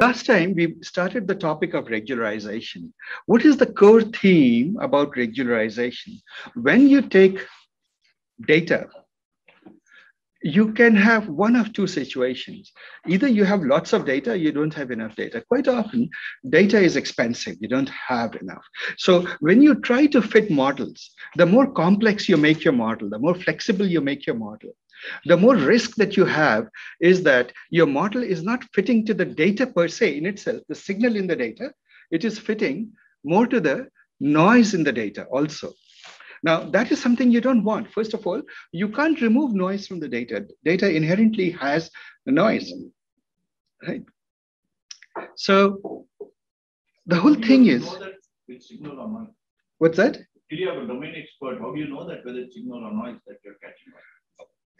Last time we started the topic of regularization. What is the core theme about regularization? When you take data, you can have one of two situations. Either you have lots of data, you don't have enough data. Quite often, data is expensive, you don't have enough. So when you try to fit models, the more complex you make your model, the more flexible you make your model, the more risk that you have is that your model is not fitting to the data per se in itself, the signal in the data, it is fitting more to the noise in the data also. Now, that is something you don't want. First of all, you can't remove noise from the data. Data inherently has noise, right? So the whole thing is. What's that? Did you have a domain expert? How do you know that whether it's signal or noise that you're catching?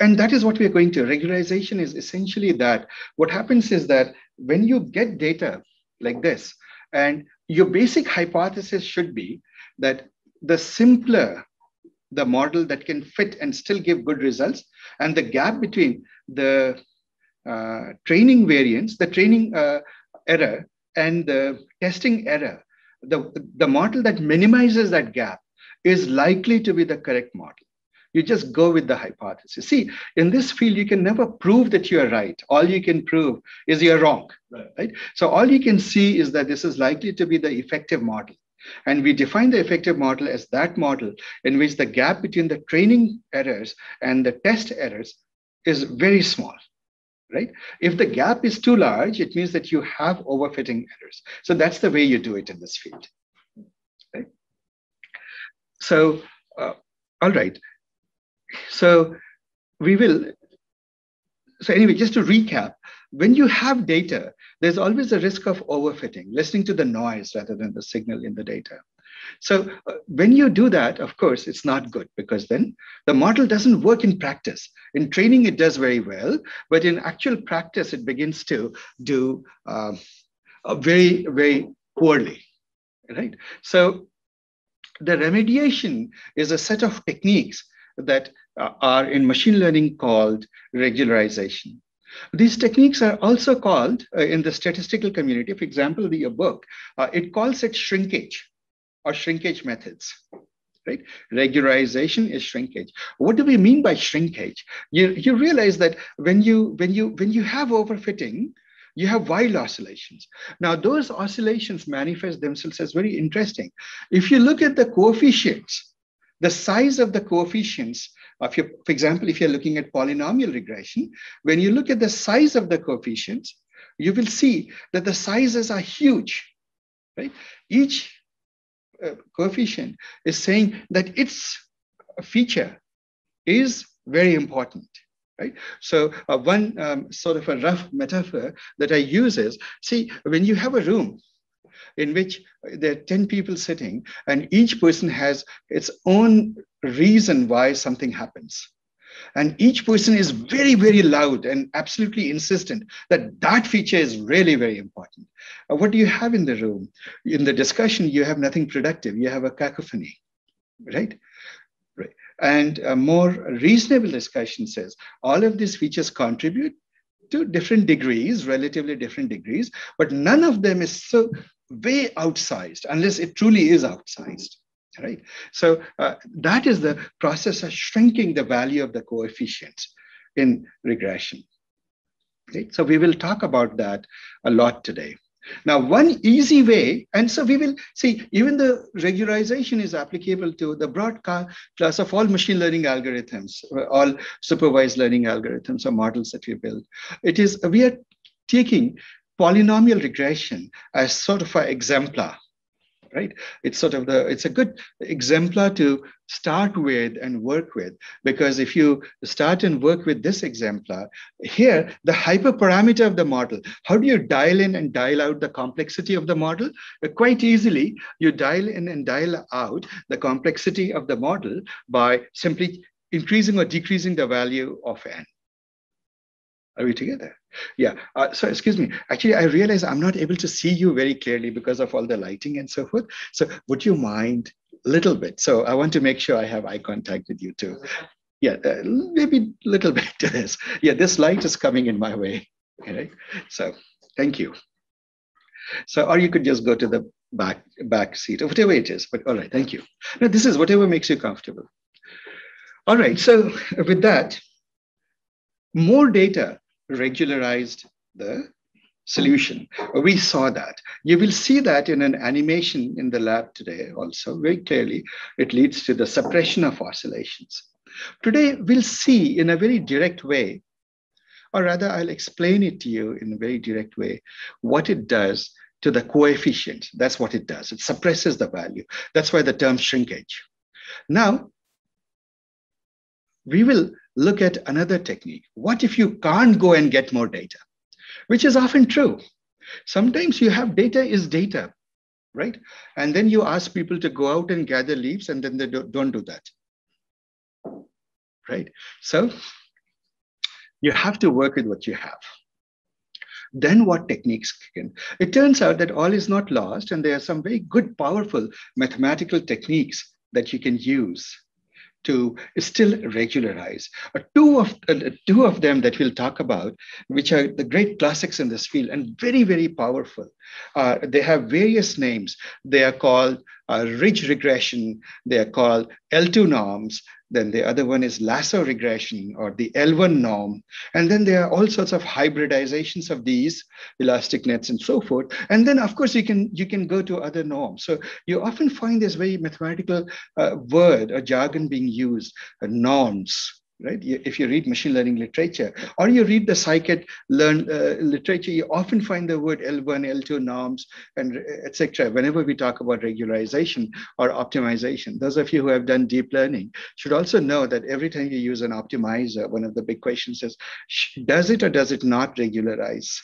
and that is what we are going to. Regularization is essentially that. What happens is that when you get data like this, and your basic hypothesis should be that the simpler the model that can fit and still give good results, and the gap between the uh, training variance, the training uh, error, and the testing error, the, the model that minimizes that gap is likely to be the correct model. You just go with the hypothesis. See, in this field, you can never prove that you are right. All you can prove is you're wrong. Right. right? So all you can see is that this is likely to be the effective model. And we define the effective model as that model in which the gap between the training errors and the test errors is very small, right? If the gap is too large, it means that you have overfitting errors. So that's the way you do it in this field, right? So, uh, all right. So we will, so anyway, just to recap, when you have data, there's always a risk of overfitting, listening to the noise rather than the signal in the data. So uh, when you do that, of course, it's not good because then the model doesn't work in practice. In training, it does very well, but in actual practice, it begins to do uh, very, very poorly, right? So the remediation is a set of techniques that uh, are in machine learning called regularization. These techniques are also called uh, in the statistical community, for example, the book, uh, it calls it shrinkage or shrinkage methods. Right? Regularization is shrinkage. What do we mean by shrinkage? You, you realize that when you when you when you have overfitting, you have wild oscillations. Now, those oscillations manifest themselves as very interesting. If you look at the coefficients, the size of the coefficients for example, if you're looking at polynomial regression, when you look at the size of the coefficients, you will see that the sizes are huge, right? Each uh, coefficient is saying that its feature is very important, right? So uh, one um, sort of a rough metaphor that I use is, see, when you have a room in which there are 10 people sitting and each person has its own reason why something happens. And each person is very, very loud and absolutely insistent that that feature is really very important. Uh, what do you have in the room? In the discussion, you have nothing productive. You have a cacophony, right? Right. And a more reasonable discussion says all of these features contribute to different degrees, relatively different degrees, but none of them is so way outsized unless it truly is outsized right? So uh, that is the process of shrinking the value of the coefficients in regression right? So we will talk about that a lot today now one easy way and so we will see even the regularization is applicable to the broad class of all machine learning algorithms all supervised learning algorithms or models that we build. It is we are taking polynomial regression as sort of an exemplar right? It's sort of the it's a good exemplar to start with and work with because if you start and work with this exemplar here the hyperparameter of the model how do you dial in and dial out the complexity of the model? Quite easily you dial in and dial out the complexity of the model by simply increasing or decreasing the value of n are we together? Yeah. Uh, so excuse me. Actually, I realize I'm not able to see you very clearly because of all the lighting and so forth. So would you mind a little bit? So I want to make sure I have eye contact with you too. Yeah, uh, maybe a little bit to this. Yeah, this light is coming in my way. Okay. So thank you. So, or you could just go to the back back seat or whatever it is. But all right, thank you. Now, this is whatever makes you comfortable. All right, so with that, more data regularized the solution. We saw that. You will see that in an animation in the lab today also very clearly. It leads to the suppression of oscillations. Today, we'll see in a very direct way, or rather, I'll explain it to you in a very direct way, what it does to the coefficient. That's what it does. It suppresses the value. That's why the term shrinkage. Now, we will look at another technique. What if you can't go and get more data? Which is often true. Sometimes you have data is data, right? And then you ask people to go out and gather leaves, and then they don't do that, right? So you have to work with what you have. Then what techniques can? It turns out that all is not lost, and there are some very good, powerful mathematical techniques that you can use to still regularize. Uh, two, of, uh, two of them that we'll talk about, which are the great classics in this field and very, very powerful. Uh, they have various names. They are called uh, ridge regression. They are called L2 norms. Then the other one is lasso regression or the L1 norm. And then there are all sorts of hybridizations of these elastic nets and so forth. And then of course you can you can go to other norms. So you often find this very mathematical uh, word or jargon being used, uh, norms right? If you read machine learning literature or you read the scikit learn uh, literature, you often find the word L1, L2 norms, and etc. Whenever we talk about regularization or optimization, those of you who have done deep learning should also know that every time you use an optimizer, one of the big questions is, does it or does it not regularize?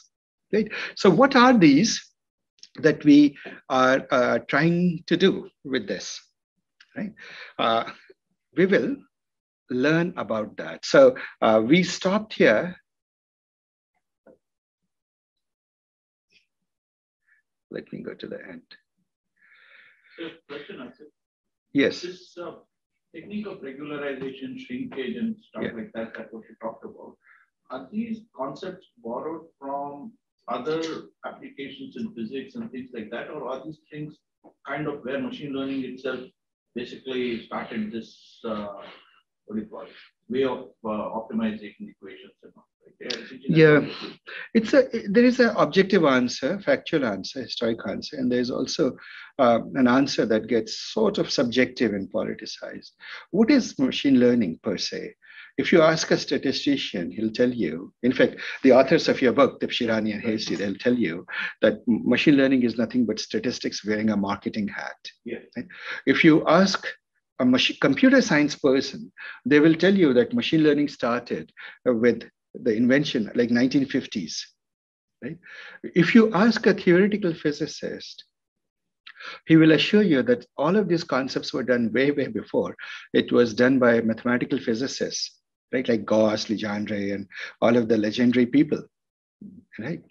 Right? So what are these that we are uh, trying to do with this? Right? Uh, we will learn about that. So uh, we stopped here. Let me go to the end. So question answer. Yes. This uh, technique of regularization, shrinkage, and stuff yeah. like that, that what you talked about, are these concepts borrowed from other applications in physics and things like that, or are these things kind of where machine learning itself basically started this uh, what do you call it, way of uh, optimizing equations and all. Yeah, it's a there is an objective answer, factual answer, historic answer, and there's also uh, an answer that gets sort of subjective and politicized. What is machine learning per se? If you ask a statistician, he'll tell you. In fact, the authors of your book, Tibshirani and Hastie, they'll tell you that machine learning is nothing but statistics wearing a marketing hat. Yeah. If you ask a machine, computer science person, they will tell you that machine learning started with the invention like 1950s. Right? If you ask a theoretical physicist, he will assure you that all of these concepts were done way, way before. It was done by mathematical physicists, right? Like Gauss, Legendre, and all of the legendary people, right?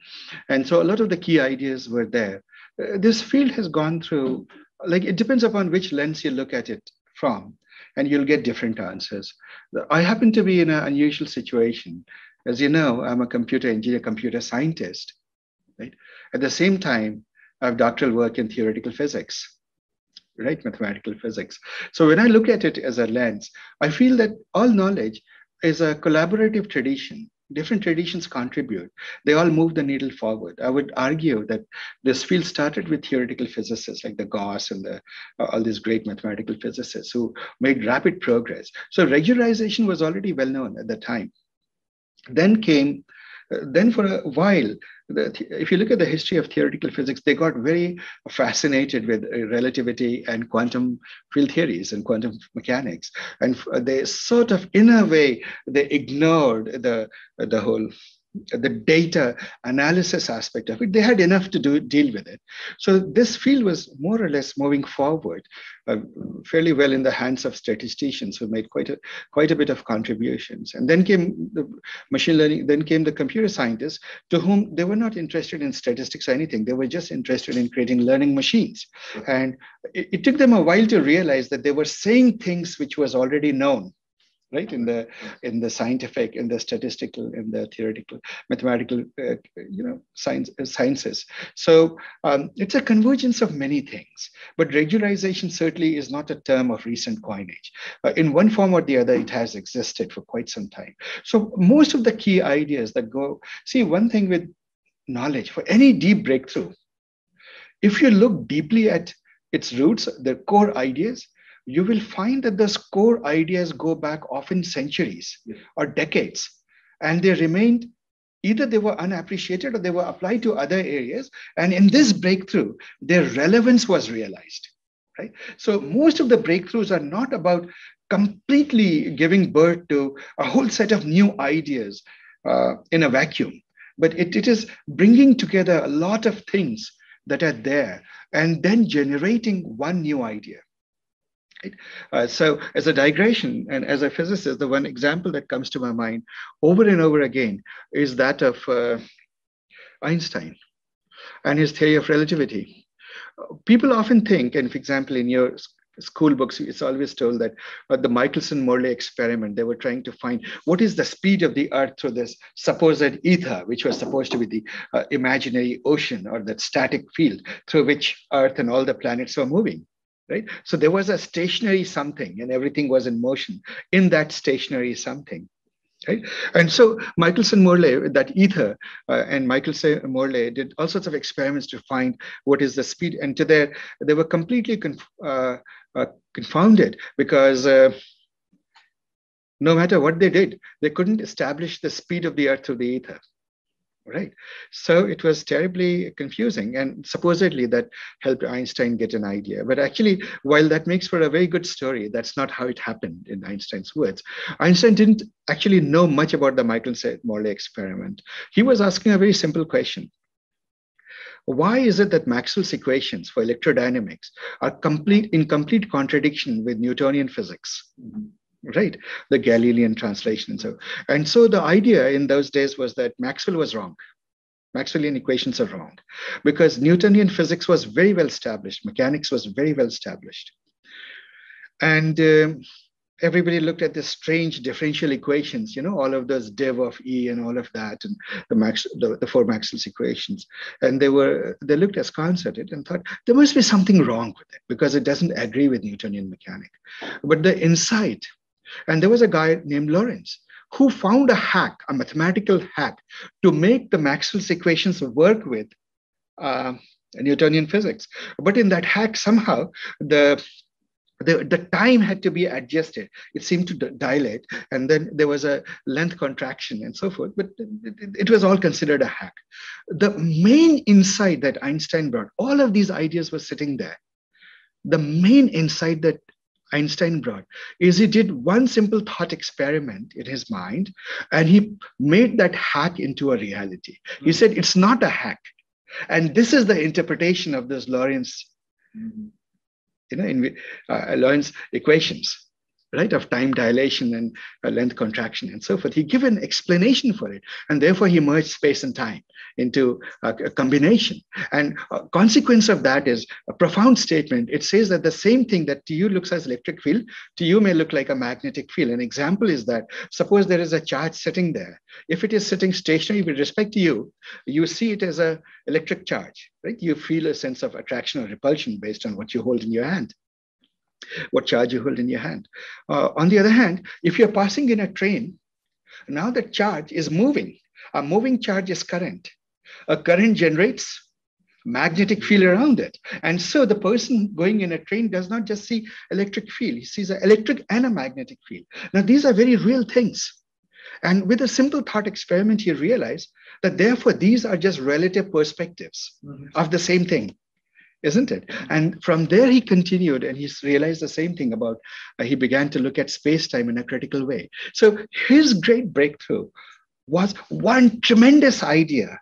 And so a lot of the key ideas were there. Uh, this field has gone through, like, it depends upon which lens you look at it from, and you'll get different answers. I happen to be in an unusual situation. As you know, I'm a computer engineer, computer scientist. Right? At the same time, I have doctoral work in theoretical physics, right? Mathematical physics. So when I look at it as a lens, I feel that all knowledge is a collaborative tradition different traditions contribute. They all move the needle forward. I would argue that this field started with theoretical physicists like the Gauss and the, uh, all these great mathematical physicists who made rapid progress. So regularization was already well known at the time. Then came then for a while, the, if you look at the history of theoretical physics, they got very fascinated with uh, relativity and quantum field theories and quantum mechanics. And they sort of, in a way, they ignored the, the whole the data analysis aspect of it, they had enough to do deal with it. So this field was more or less moving forward uh, fairly well in the hands of statisticians who made quite a quite a bit of contributions. And then came the machine learning. Then came the computer scientists to whom they were not interested in statistics or anything. They were just interested in creating learning machines. And it, it took them a while to realize that they were saying things which was already known right? In the in the scientific in the statistical in the theoretical mathematical uh, you know science uh, sciences. So um, it's a convergence of many things but regularization certainly is not a term of recent coinage. Uh, in one form or the other it has existed for quite some time. So most of the key ideas that go see one thing with knowledge for any deep breakthrough if you look deeply at its roots the core ideas you will find that those core ideas go back often centuries yes. or decades, and they remained either they were unappreciated or they were applied to other areas. And in this breakthrough, their relevance was realized. Right? So most of the breakthroughs are not about completely giving birth to a whole set of new ideas uh, in a vacuum, but it, it is bringing together a lot of things that are there and then generating one new idea. Right? Uh, so as a digression and as a physicist, the one example that comes to my mind over and over again is that of uh, Einstein and his theory of relativity. People often think, and for example, in your school books, it's always told that uh, the Michelson-Morley experiment, they were trying to find what is the speed of the Earth through this supposed ether, which was supposed to be the uh, imaginary ocean or that static field through which Earth and all the planets were moving right? So there was a stationary something and everything was in motion in that stationary something. Right? And so Michelson Morley, that ether, uh, and Michelson Morley did all sorts of experiments to find what is the speed. And to their, they were completely conf- uh, uh, confounded because uh, no matter what they did, they couldn't establish the speed of the earth through the ether right? So it was terribly confusing. And supposedly that helped Einstein get an idea. But actually, while that makes for a very good story, that's not how it happened in Einstein's words. Einstein didn't actually know much about the Michelson-Morley experiment. He was asking a very simple question. Why is it that Maxwell's equations for electrodynamics are complete in complete contradiction with Newtonian physics? Mm-hmm right? The Galilean translation and so. And so the idea in those days was that Maxwell was wrong. Maxwellian equations are wrong because Newtonian physics was very well established. Mechanics was very well established. And um, everybody looked at the strange differential equations, you know, all of those div of E and all of that, and the Max, the, the four Maxwell's equations. And they were, they looked it and thought there must be something wrong with it because it doesn't agree with Newtonian mechanics. But the insight and there was a guy named Lorentz who found a hack, a mathematical hack, to make the Maxwell's equations work with uh, Newtonian physics. But in that hack, somehow the the, the time had to be adjusted. It seemed to dilate, and then there was a length contraction and so forth. But it, it, was all considered a hack. The main insight that Einstein brought, all of these ideas were sitting there. The main insight that Einstein brought is he did one simple thought experiment in his mind and he made that hack into a reality. Mm-hmm. He hmm. said it's not a hack. And this is the interpretation of those Lorentz, mm-hmm. you know, in, uh, Lorentz equations right, of time dilation and uh, length contraction and so forth. He gave an explanation for it, and therefore he merged space and time into a, a combination. And a consequence of that is a profound statement. It says that the same thing that to you looks as electric field, to you may look like a magnetic field. An example is that suppose there is a charge sitting there. If it is sitting stationary with respect to you, you see it as a electric charge, right? You feel a sense of attraction or repulsion based on what you hold in your hand what charge you hold in your hand. Uh, on the other hand, if you're passing in a train, now the charge is moving. A moving charge is current. A current generates magnetic field around it. And so the person going in a train does not just see electric field, he sees an electric and a magnetic field. Now, these are very real things. And with a simple thought experiment, you realize that therefore these are just relative perspectives mm-hmm. of the same thing isn't it? And from there, he continued and he realized the same thing about uh, he began to look at space time in a critical way. So his great breakthrough was one tremendous idea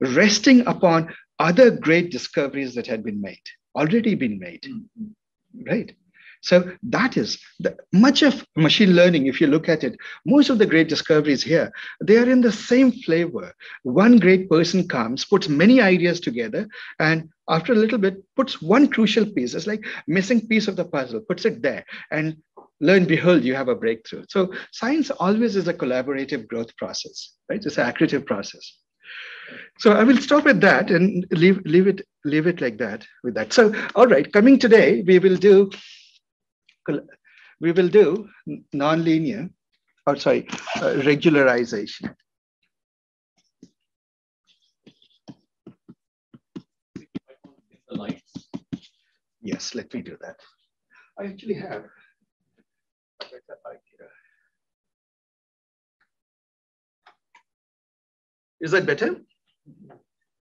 resting upon other great discoveries that had been made, already been made, mm-hmm. right? So that is the, much of machine learning. If you look at it, most of the great discoveries here, they are in the same flavor. One great person comes, puts many ideas together, and after a little bit, puts one crucial piece. It's like missing piece of the puzzle, puts it there, and lo and behold, you have a breakthrough. So science always is a collaborative growth process, right? It's an accretive process. So I will stop at that and leave, leave it leave it like that with that. So all right, coming today, we will do we will do nonlinear, or sorry, uh, regularization. Yes, let me do that. I actually have. Is that better?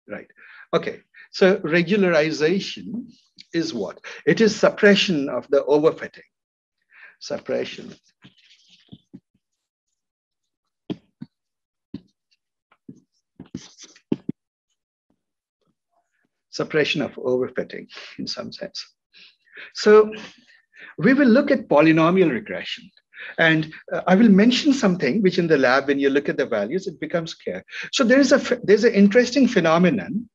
Right. Okay. So regularization is what? It is suppression of the overfitting. Suppression. Suppression of overfitting in some sense. So we will look at polynomial regression. And uh, I will mention something which in the lab, when you look at the values, it becomes clear. So there is a there's an interesting phenomenon.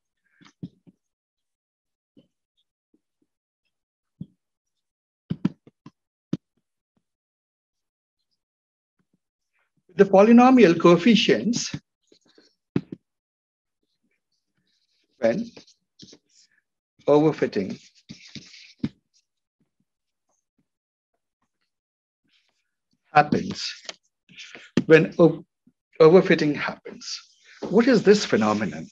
The polynomial coefficients when overfitting happens when overfitting happens. What is this phenomenon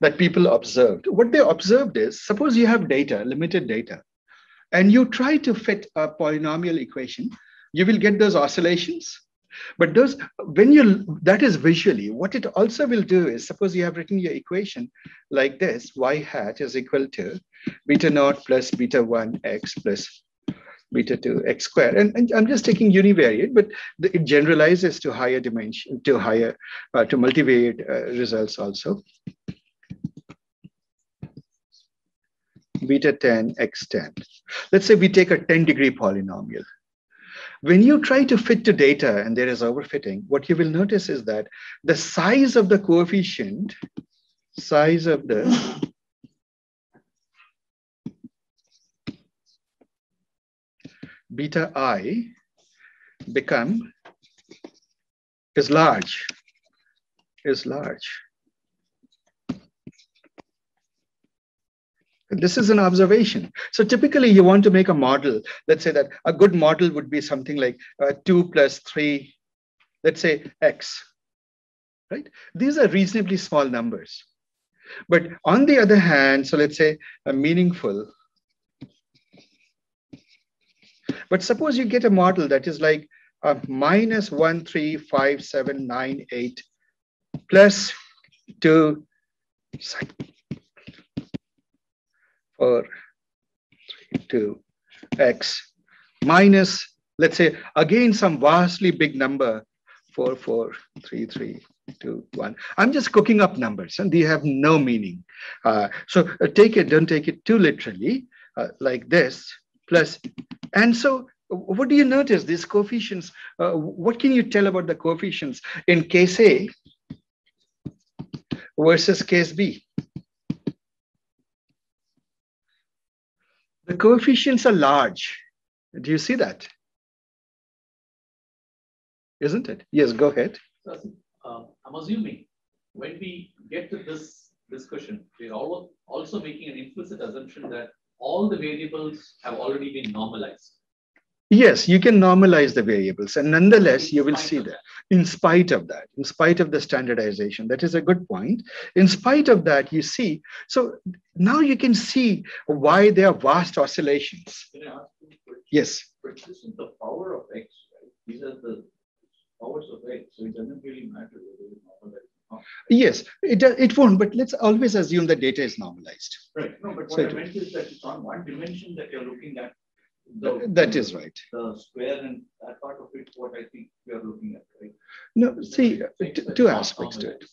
that people observed? What they observed is suppose you have data, limited data, and you try to fit a polynomial equation, you will get those oscillations. But those, when you, that is visually, what it also will do is, suppose you have written your equation like this, y hat is equal to beta naught plus beta 1 x plus beta 2 x squared. And, and, I'm just taking univariate, but the, it generalizes to higher dimension, to higher, uh, to multivariate uh, results also. Beta 10 x 10. Let's say we take a 10 degree polynomial. When you try to fit to data and there is overfitting, what you will notice is that the size of the coefficient, size of the beta i become is large, is large. This is an observation. So typically you want to make a model. Let's say that a good model would be something like uh, two plus three, let's say X, right? These are reasonably small numbers. But on the other hand, so let's say a meaningful but suppose you get a model that is like uh, minus 1, 3, 5, 7, 9, 8, plus 2, 4, 3, 2, x, minus, let's say, again, some vastly big number, 4, 4, 3, 3, two, one. I'm just cooking up numbers and they have no meaning. Uh, so uh, take it, don't take it too literally, uh, like this, plus and so what do you notice these coefficients? Uh, what can you tell about the coefficients in case A versus case B? The coefficients are large. Do you see that? Isn't it? Yes, go ahead. Uh, I'm assuming when we get to this discussion, we're also making an implicit assumption that all the variables have already been normalized. Yes, you can normalize the variables, and nonetheless, you will see that in spite of that, in spite of the standardization, that is a good point. In spite of that, you see, so now you can see why there are vast oscillations. Yes. But this is the power of X, right? These are the powers of X, so it doesn't really matter whether it's normalized. Yes, it, it won't, but let's always assume the data is normalized. Right. No, but what so I meant is that it's on one dimension that you're looking at. The, that is right. The square and that part of it, what I think we are looking at, right? No, see, two aspects to it.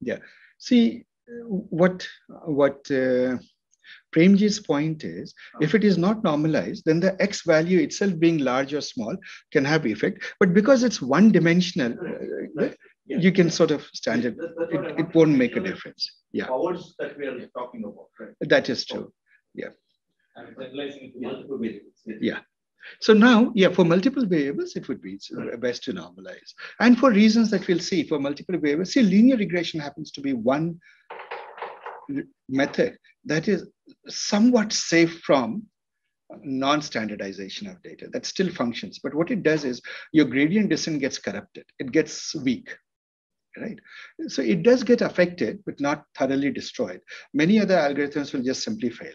Yeah. See, what what uh, Premji's point is, if it is not normalized, then the x value itself being large or small can have effect. But because it's one dimensional, uh, yeah. you can sort of stand it. It, it won't make a difference. Yeah. Powers that we are talking about, right? That is true. Yeah. And generalizing multiple variables. Yeah. So now, yeah, for multiple variables, it would be uh, best to normalize. And for reasons that we'll see for multiple variables, see, linear regression happens to be one method that is somewhat safe from non-standardization of data that still functions. But what it does is your gradient descent gets corrupted. It gets weak right? So it does get affected but not thoroughly destroyed. Many other algorithms will just simply fail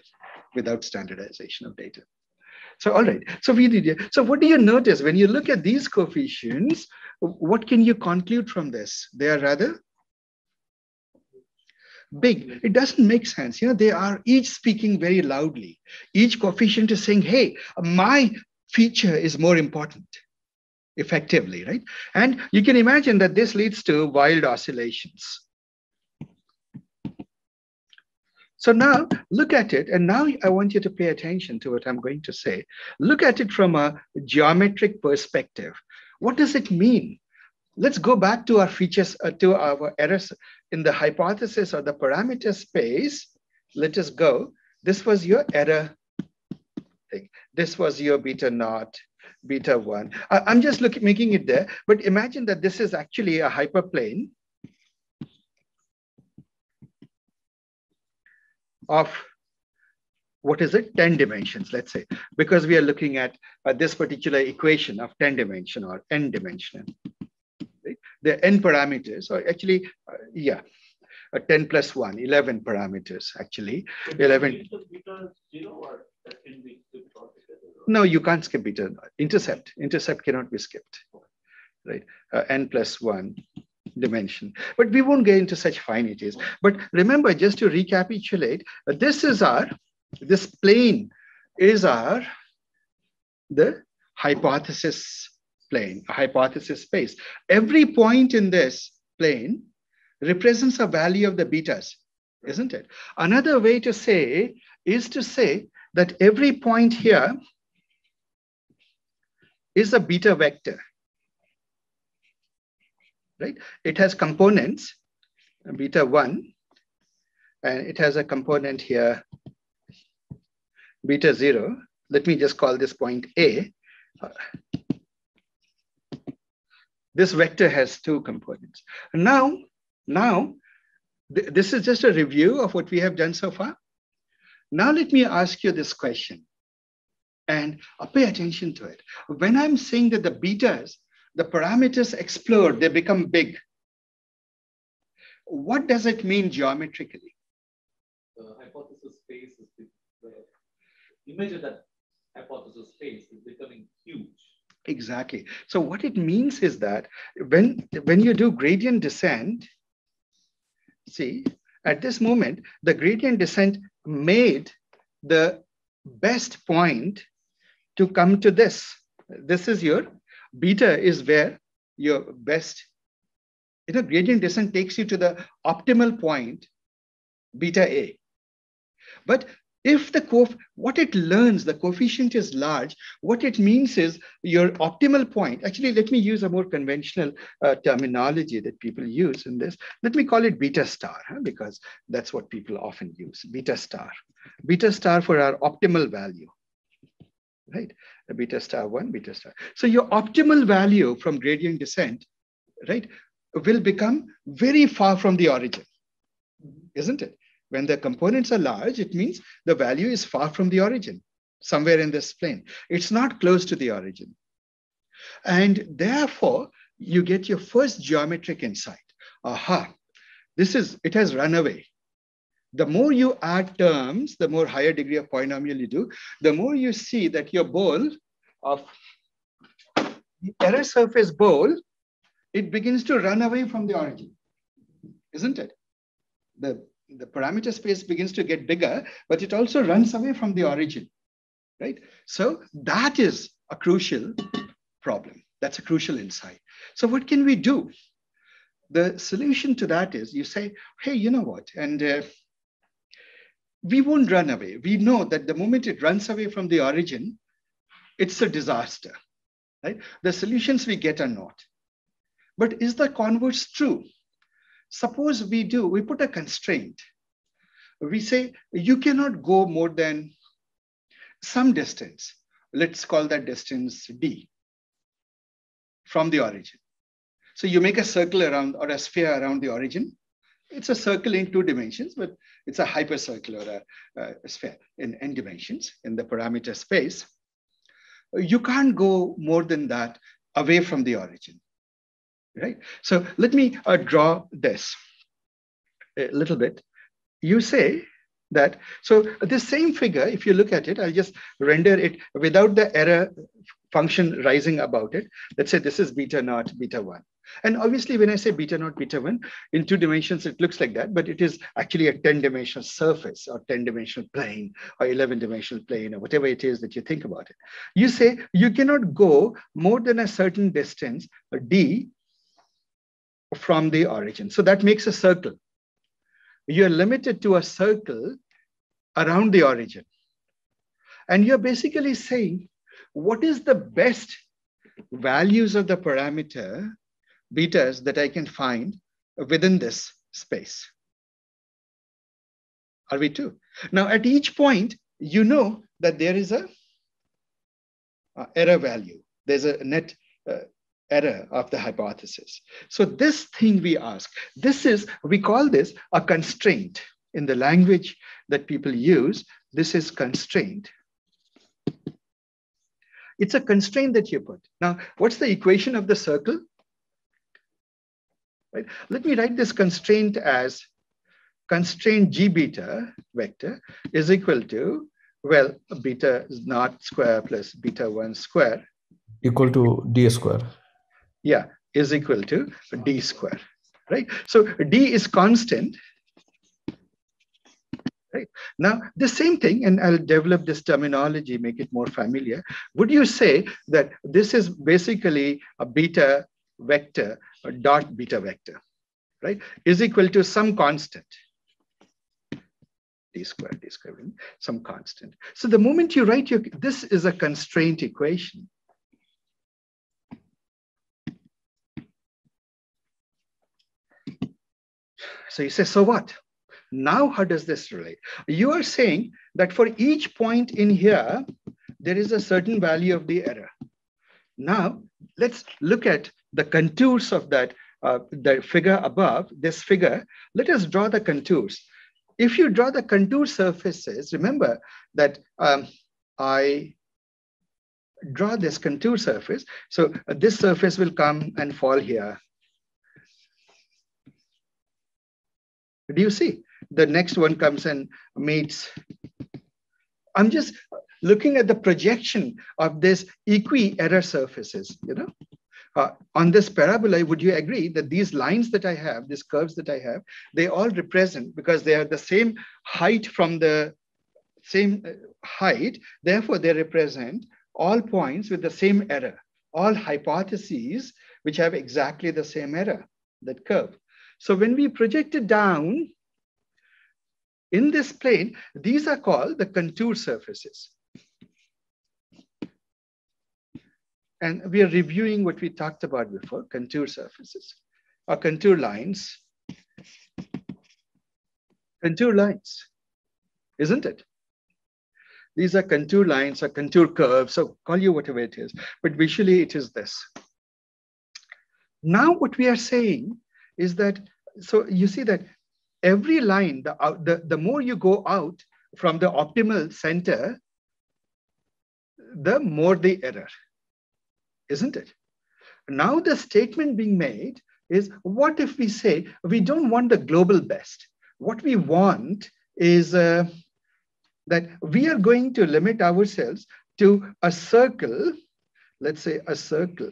without standardization of data so all right so we did so what do you notice when you look at these coefficients what can you conclude from this they are rather big. It doesn't make sense. You know, they are each speaking very loudly. Each coefficient is saying, hey, my feature is more important effectively, right? And you can imagine that this leads to wild oscillations. So now look at it, and now I want you to pay attention to what I'm going to say. Look at it from a geometric perspective. What does it mean? Let's go back to our features, uh, to our errors in the hypothesis or the parameter space. Let us go. This was your error thing. This was your beta naught, beta one. I, I'm just looking, making it there, but imagine that this is actually a hyperplane of what is it 10 dimensions let's say because we are looking at uh, this particular equation of 10 dimension or n dimensional the n parameters, or actually, uh, yeah, uh, 10 plus 1, 11 parameters actually. 11. No, you can't skip beta. Intercept. Intercept cannot be skipped. Right. Uh, n plus 1 dimension. But we won't get into such finities. But remember, just to recapitulate, uh, this is our, this plane is our, the hypothesis plane, a hypothesis space. Every point in this plane represents a value of the betas, isn't it? Another way to say is to say that every point here is a beta vector, right? It has components, beta 1, and it has a component here, beta 0. Let me just call this point A. This vector has two components. Now, now th this is just a review of what we have done so far. Now let me ask you this question and pay attention to it. When I'm saying that the betas, the parameters explode, they become big. What does it mean geometrically? The hypothesis space is the image of that hypothesis space is becoming huge. Exactly. So what it means is that when, when you do gradient descent, see, at this moment, the gradient descent made the best point to come to this. This is your beta is where your best, you know, gradient descent takes you to the optimal point, beta A. But if the co what it learns, the coefficient is large, what it means is your optimal point. Actually, let me use a more conventional uh, terminology that people use in this. Let me call it beta star, huh? because that's what people often use, beta star. Beta star for our optimal value, right? A beta star one, beta star. So your optimal value from gradient descent, right, will become very far from the origin, isn't it? When the components are large, it means the value is far from the origin, somewhere in this plane. It's not close to the origin. And therefore, you get your first geometric insight. Aha, this is, it has run away. The more you add terms, the more higher degree of polynomial you do, the more you see that your bowl of the error surface bowl, it begins to run away from the origin, isn't it? The the parameter space begins to get bigger, but it also runs away from the origin, right? So that is a crucial problem. That's a crucial insight. So what can we do? The solution to that is you say, hey, you know what? And uh, we won't run away. We know that the moment it runs away from the origin, it's a disaster, right? The solutions we get are not. But is the converse true? Suppose we do, we put a constraint. We say you cannot go more than some distance, let's call that distance d from the origin. So you make a circle around or a sphere around the origin. It's a circle in two dimensions, but it's a hypercircular uh, sphere in n dimensions in the parameter space. You can't go more than that away from the origin, right? So let me uh, draw this a little bit. You say that, so this same figure, if you look at it, I'll just render it without the error function rising about it. Let's say this is beta naught, beta one. And obviously, when I say beta naught, beta 1, in two dimensions, it looks like that, but it is actually a 10 dimensional surface or 10 dimensional plane or 11 dimensional plane or whatever it is that you think about it. You say you cannot go more than a certain distance, d, from the origin. So that makes a circle. You're limited to a circle around the origin. And you're basically saying, what is the best values of the parameter betas that I can find within this space. Are we two? Now at each point, you know that there is a error value. There's a net uh, error of the hypothesis. So this thing we ask, this is, we call this a constraint. In the language that people use, this is constraint. It's a constraint that you put. Now, what's the equation of the circle? Right? Let me write this constraint as constraint g beta vector is equal to, well, beta naught square plus beta 1 square. Equal to d square. Yeah, is equal to d square, right? So d is constant. Right. Now, the same thing, and I'll develop this terminology, make it more familiar. Would you say that this is basically a beta vector a dot beta vector, right, is equal to some constant, d squared, d squared, some constant. So the moment you write your, this is a constraint equation. So you say, so what? Now, how does this relate? You are saying that for each point in here, there is a certain value of the error. Now, let's look at the contours of that, uh, the figure above, this figure, let us draw the contours. If you draw the contour surfaces, remember that um, I draw this contour surface. So uh, this surface will come and fall here. Do you see? The next one comes and meets. I'm just looking at the projection of this equi-error surfaces, you know? Uh, on this parabola, would you agree that these lines that I have, these curves that I have, they all represent, because they are the same height from the same uh, height, therefore they represent all points with the same error, all hypotheses which have exactly the same error, that curve. So when we project it down in this plane, these are called the contour surfaces. And we are reviewing what we talked about before, contour surfaces or contour lines. Contour lines, isn't it? These are contour lines or contour curves, so call you whatever it is, but visually it is this. Now what we are saying is that, so you see that every line, the, the, the more you go out from the optimal center, the more the error isn't it? Now the statement being made is what if we say we don't want the global best? What we want is uh, that we are going to limit ourselves to a circle, let's say a circle.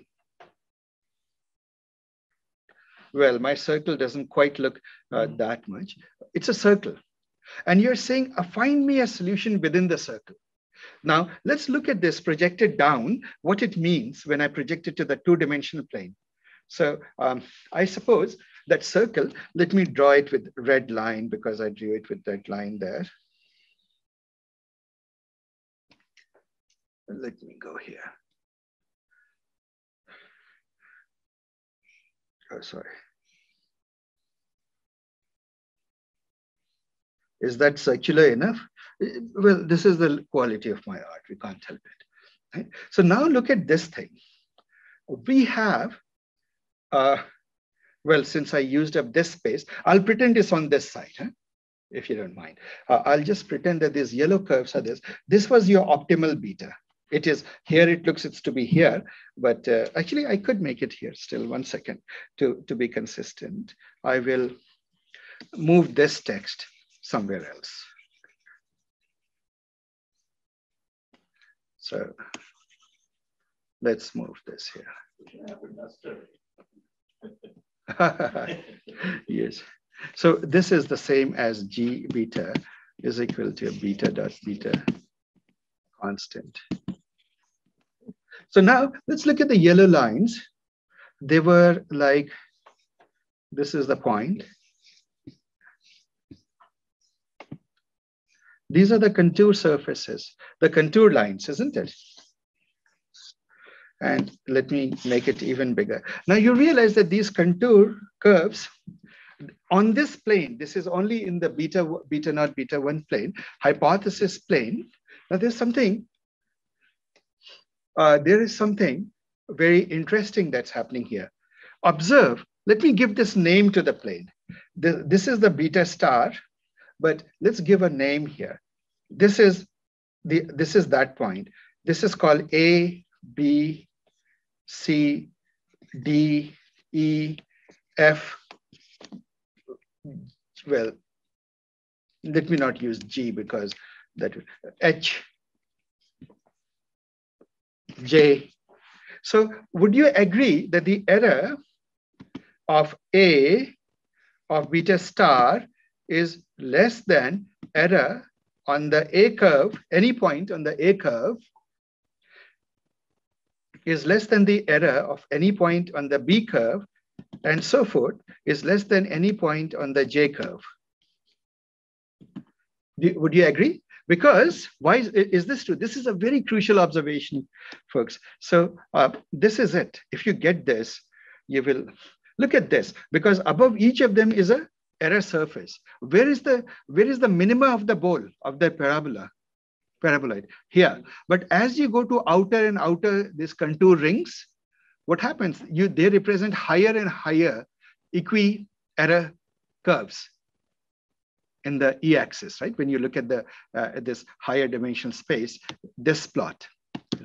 Well, my circle doesn't quite look uh, that much. It's a circle. And you're saying, uh, find me a solution within the circle. Now, let's look at this projected down, what it means when I project it to the two-dimensional plane. So um, I suppose that circle, let me draw it with red line because I drew it with that line there. Let me go here. Oh, sorry. Is that circular enough? Well, this is the quality of my art. We can't help it. Right? So now look at this thing. We have, uh, well, since I used up this space, I'll pretend it's on this side, huh? if you don't mind. Uh, I'll just pretend that these yellow curves are this. This was your optimal beta. It is here, it looks it's to be here, but uh, actually I could make it here still one second to, to be consistent. I will move this text somewhere else. So let's move this here. yes. So this is the same as G beta is equal to beta dot beta constant. So now let's look at the yellow lines. They were like, this is the point. These are the contour surfaces, the contour lines, isn't it? And let me make it even bigger. Now you realize that these contour curves on this plane, this is only in the beta, beta naught, beta one plane, hypothesis plane. Now there's something, uh, there is something very interesting that's happening here. Observe, let me give this name to the plane. This is the beta star, but let's give a name here. This is the this is that point. This is called A, B, C, D, E, F. Well, let me not use G because that H, J. So would you agree that the error of A of beta star is less than error on the A curve, any point on the A curve is less than the error of any point on the B curve and so forth is less than any point on the J curve. Do, would you agree? Because why is, is, this true? This is a very crucial observation, folks. So uh, this is it. If you get this, you will look at this because above each of them is a error surface. Where is the where is the minima of the bowl of the parabola? Paraboloid here. But as you go to outer and outer these contour rings, what happens? You they represent higher and higher equi error curves in the e-axis, right? When you look at the uh, at this higher dimensional space, this plot,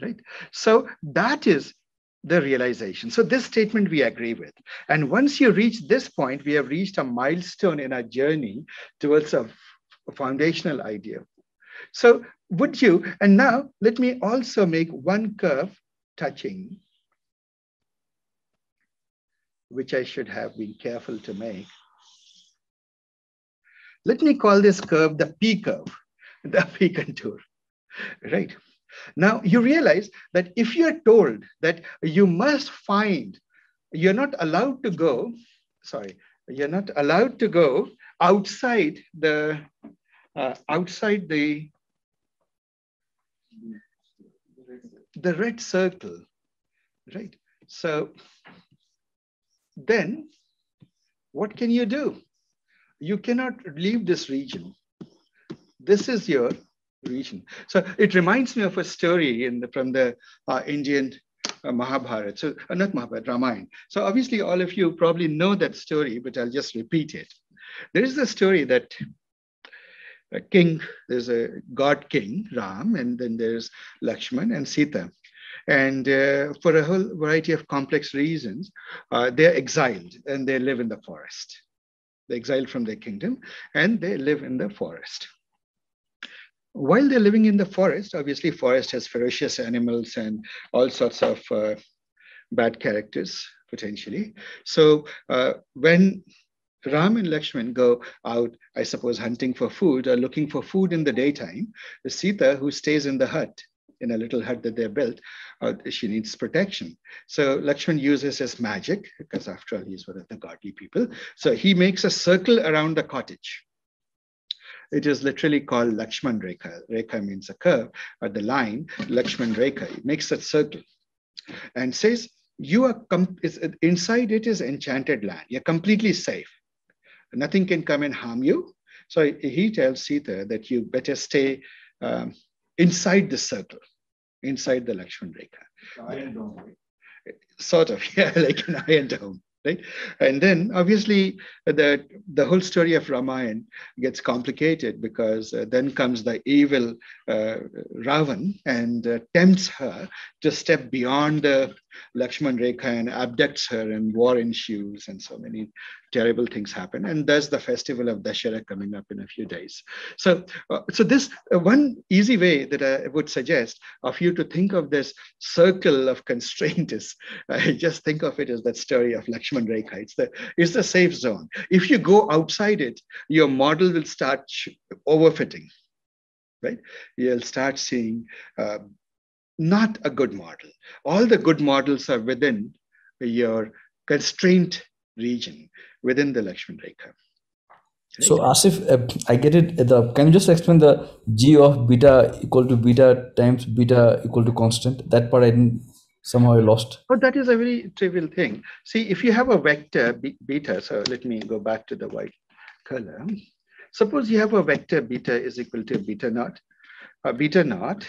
right? So that is the realization. So this statement we agree with. And once you reach this point, we have reached a milestone in our journey towards a, foundational idea. So would you, and now let me also make one curve touching, which I should have been careful to make. Let me call this curve the P curve, the P contour, right? Now you realize that if you're told that you must find, you're not allowed to go, sorry, you're not allowed to go outside the, uh, outside the, the red circle, right? So then what can you do? You cannot leave this region. This is your region. So it reminds me of a story in the, from the uh, Indian uh, Mahabharata, so uh, not Mahabharata, Ramayana. So obviously all of you probably know that story, but I'll just repeat it. There is a story that a king, there's a god king, Ram, and then there's Lakshman and Sita. And uh, for a whole variety of complex reasons, uh, they're exiled and they live in the forest. They're exiled from their kingdom and they live in the forest while they're living in the forest, obviously forest has ferocious animals and all sorts of uh, bad characters potentially. So uh, when Ram and Lakshman go out, I suppose, hunting for food or looking for food in the daytime, the Sita, who stays in the hut, in a little hut that they built, uh, she needs protection. So Lakshman uses his magic, because after all, he's one of the godly people. So he makes a circle around the cottage it is literally called Lakshman Rekha. Rekha means a curve or the line, Lakshman Rekha. It makes a circle and says, you are inside it is enchanted land. You're completely safe. Nothing can come and harm you. So he tells Sita that you better stay um, inside the circle. inside the Lakshman Rekha. Iron dome. Sort of, yeah, like an iron dome right? And then obviously the the whole story of Ramayana gets complicated because uh, then comes the evil uh, Ravan and uh, tempts her to step beyond the Lakshman Rekha and abducts her, and war ensues, and so many terrible things happen. And there's the festival of Dashera coming up in a few days. So, uh, so this uh, one easy way that I would suggest of you to think of this circle of constraint is, I just think of it as that story of Lakshman Rekha. It's the, it's the safe zone. If you go outside it, your model will start overfitting, right? You'll start seeing uh, not a good model. All the good models are within your constraint region, within the Lakshman Rekha. So Asif, uh, I get it. The can you just explain the g of beta equal to beta times beta equal to constant? That part I didn't somehow I lost. But that is a very trivial thing. See, if you have a vector beta, so let me go back to the white color. Suppose you have a vector beta is equal to beta naught, uh, beta naught,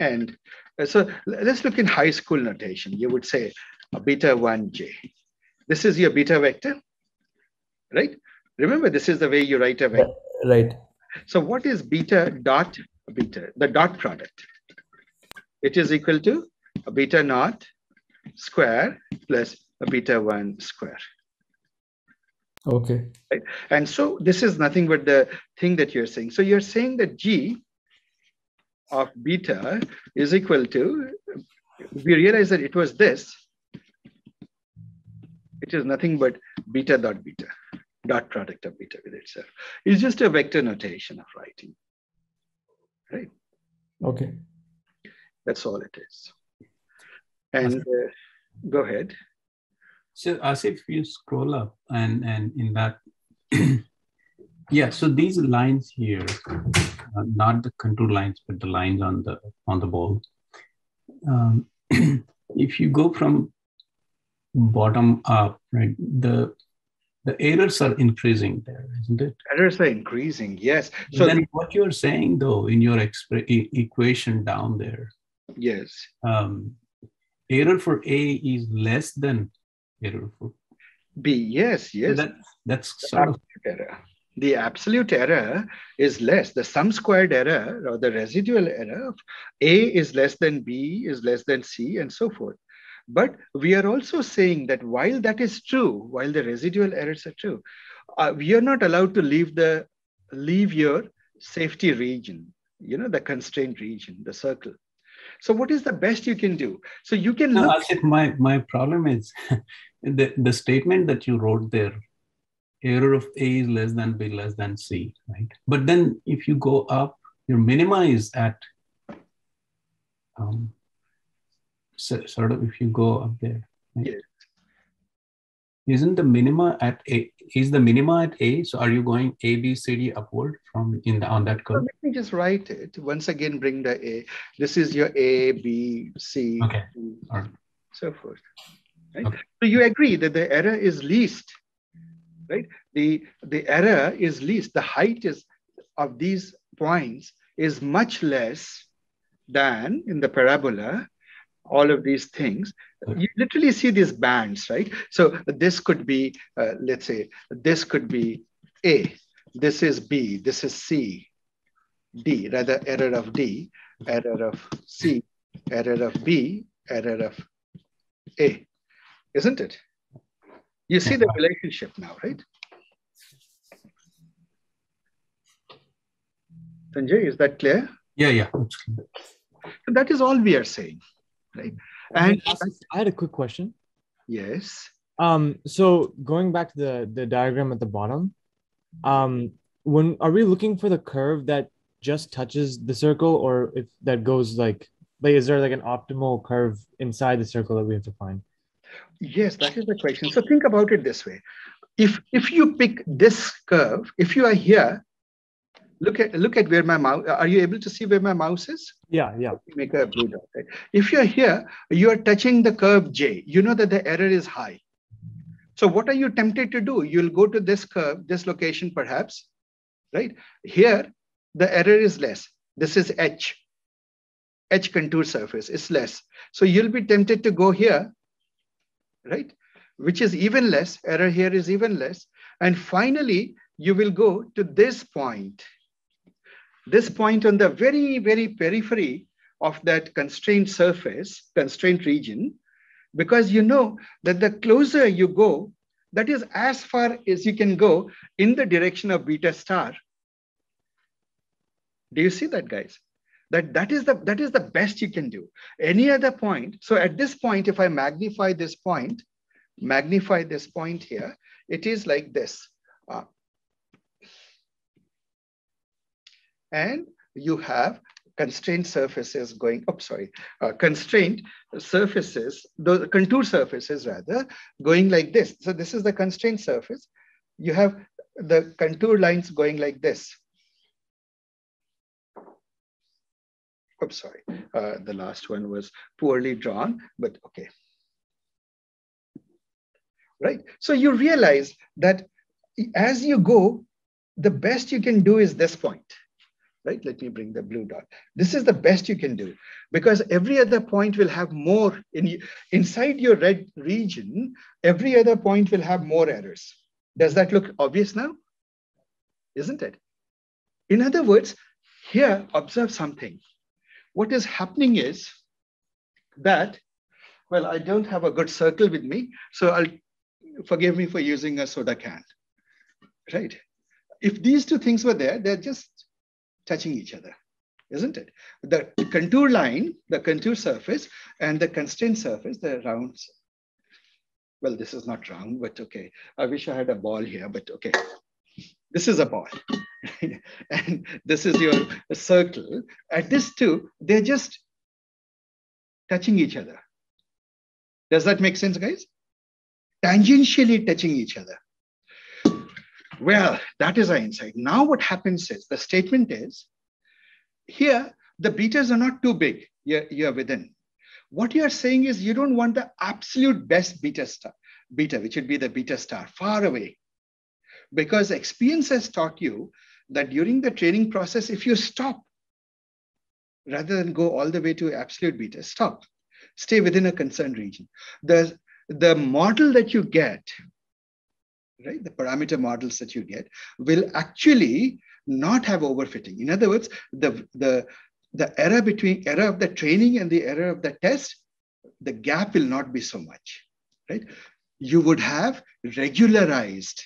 and Uh, so let's look in high school notation. You would say a beta 1j. This is your beta vector, right? Remember, this is the way you write a vector. Right. So what is beta dot beta, the dot product? It is equal to a beta naught square plus a beta 1 square. Okay. Right? And so this is nothing but the thing that you're saying. So you're saying that G of beta is equal to, we realize that it was this, it is nothing but beta dot beta, dot product of beta with itself. It's just a vector notation of writing, right? Okay. That's all it is. And uh, go ahead. So Asif, you scroll up and, and in that, yeah, so these lines here, uh, not the contour lines, but the lines on the on the ball. Um, if you go from bottom up, right, the the errors are increasing there, isn't it? Errors are increasing, yes. So then, what you're saying though in your expre- e- equation down there, yes, um, error for A is less than error for B. Yes, yes. So that, that's sort of error the absolute error is less. The sum squared error or the residual error of A is less than B is less than C and so forth. But we are also saying that while that is true, while the residual errors are true, uh, we are not allowed to leave the leave your safety region, you know, the constraint region, the circle. So what is the best you can do? So you can no, look. my my problem is the, the statement that you wrote there error of A is less than B less than C, right? But then if you go up, your minima is at um, so, sort of if you go up there. Right? Yes. Isn't the minima at A? Is the minima at A? So are you going A, B, C, D upward from in the on that curve? So let me just write it once again. Bring the A. This is your A, B, C, okay. right. so forth. Right? Okay. So you agree that the error is least right? The, the error is least, the height is of these points is much less than in the parabola, all of these things. You literally see these bands, right? So this could be, uh, let's say, this could be A, this is B, this is C, D, rather error of D, error of C, error of B, error of A, isn't it? You see the relationship now, right? Sanjay, is that clear? Yeah, yeah. So that is all we are saying, right? And I had a quick question. Yes. Um, so going back to the the diagram at the bottom, um, when are we looking for the curve that just touches the circle, or if that goes like like is there like an optimal curve inside the circle that we have to find? Yes, that is the question. So think about it this way. If if you pick this curve, if you are here, look at look at where my mouse. Are you able to see where my mouse is? Yeah, yeah. Make a blue dot. Right? If you're here, you are touching the curve J. You know that the error is high. So what are you tempted to do? You'll go to this curve, this location perhaps, right? Here, the error is less. This is H. edge contour surface is less. So you'll be tempted to go here, right? Which is even less, error here is even less. And finally, you will go to this point. This point on the very, very periphery of that constrained surface, constraint region, because you know that the closer you go, that is as far as you can go in the direction of beta star. Do you see that, guys? That, that, is the, that is the best you can do. Any other point, so at this point, if I magnify this point, magnify this point here, it is like this. Uh, and you have constrained surfaces going, oh, sorry, uh, constrained surfaces, the contour surfaces rather, going like this. So this is the constrained surface. You have the contour lines going like this. I'm sorry, uh, the last one was poorly drawn, but okay. Right, so you realize that as you go, the best you can do is this point right? Let me bring the blue dot. This is the best you can do because every other point will have more in inside your red region. Every other point will have more errors. Does that look obvious now? Isn't it? In other words, here, observe something. What is happening is that, well, I don't have a good circle with me, so I'll forgive me for using a soda can, right? If these two things were there, they're just touching each other, isn't it? The contour line, the contour surface, and the constraint surface, the round. Well, this is not round, but okay. I wish I had a ball here, but okay. This is a ball, and this is your circle. At this two, they're just touching each other. Does that make sense, guys? Tangentially touching each other. Well, that is our insight. Now what happens is the statement is here, the betas are not too big. You're, you're within. What you're saying is you don't want the absolute best beta star, beta, which would be the beta star, far away. Because experience has taught you that during the training process, if you stop, rather than go all the way to absolute beta, stop. Stay within a concerned region. The, the model that you get right? The parameter models that you get will actually not have overfitting. In other words, the, the, the error between error of the training and the error of the test, the gap will not be so much, right? You would have regularized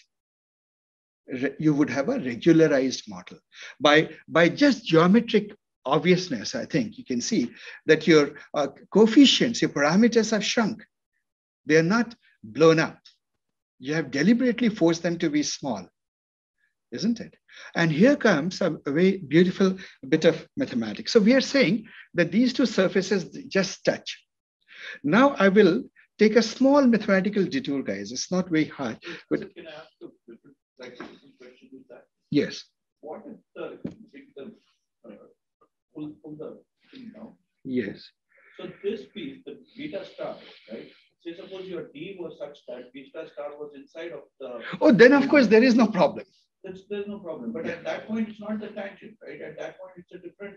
you would have a regularized model. By, by just geometric obviousness, I think you can see that your uh, coefficients, your parameters have shrunk. They are not blown up. You have deliberately forced them to be small, isn't it? And here comes a very beautiful bit of mathematics. So we are saying that these two surfaces just touch. Now I will take a small mathematical detour, guys. It's not very hard. But Can I ask a different, like, question with that? Yes. What is the, the uh, pull, pull the thing down? Yes. So this piece, the beta star, right? Say suppose your D was such that beta star was inside of the. Oh, then of course there is no problem. That's, there's no problem. But at that point, it's not the tangent, right? At that point, it's a different.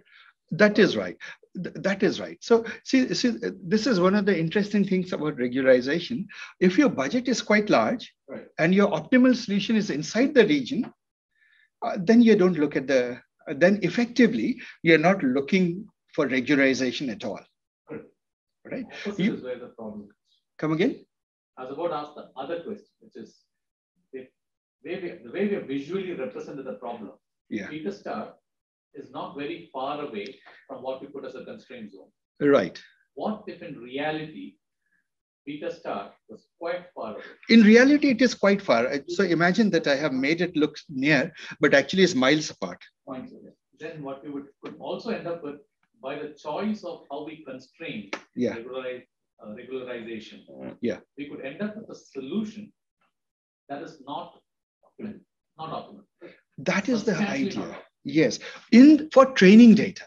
That is right. Th- that is right. So see, see, this is one of the interesting things about regularization. If your budget is quite large Right. and your optimal solution is inside the region, uh, then you don't look at the, uh, then effectively, you're not looking for regularization at all. Right? This is where the problem. Come again? I was about to ask the other question, which is the way we, the way we have visually represented the problem. Yeah. Beta star is not very far away from what we put as a constraint zone. Right. What if in reality, beta star was quite far away? In reality, it is quite far. Uh, So imagine that I have made it look near, but actually it's miles apart. points. Then what we would could also end up with by the choice of how we constrain Yeah. regularize, uh, regularization. Yeah. We could end up with a solution that is not optimal, not optimal. That is the idea. Yes. In for training data,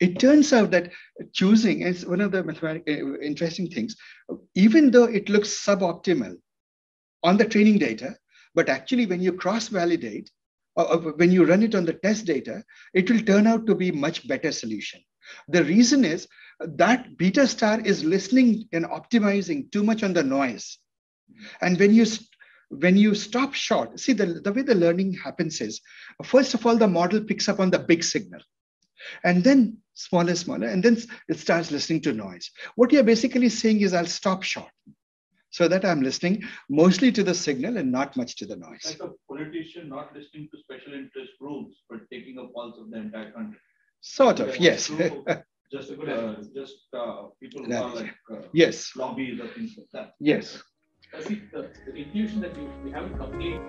it turns out that choosing is one of the mathematic uh, interesting things. Even though it looks suboptimal on the training data, but actually when you cross-validate, or or when you run it on the test data, it will turn out to be much better solution. The reason is that beta star is listening and optimizing too much on the noise. And when you when you stop short, see the, the way the learning happens is first of all, the model picks up on the big signal and then smaller, smaller, and then it starts listening to noise. What you're basically saying is I'll stop short so that I'm listening mostly to the signal and not much to the noise. Like a politician not listening to special interest groups, but taking a pulse of the entire country. Sort of, yes. just uh, just uh, people who are like uh, yes lobbies or things like that. Yes. I see the, the intuition that you we haven't complete